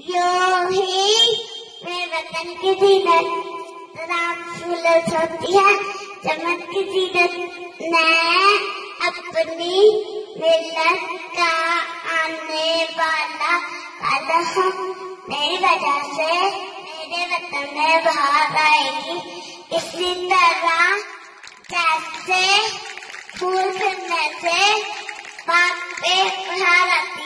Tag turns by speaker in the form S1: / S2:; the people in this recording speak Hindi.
S1: यो ही मेरे वतन की जीनत राम फूल होती है चमक की जीनत मैं अपनी मिलत का आने वाला वादा मेरी वजह से मेरे वतन में बाहर आएगी। इसी तरह जैसे फूल फिरने से बाप पे बाहर आती